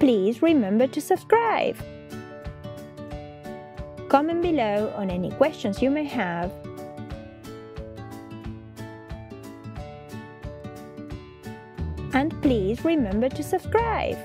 please remember to subscribe. Comment below on any questions you may have. And please remember to subscribe.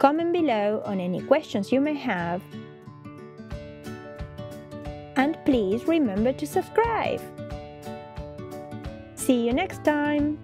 Comment below on any questions you may have. And please remember to subscribe. See you next time!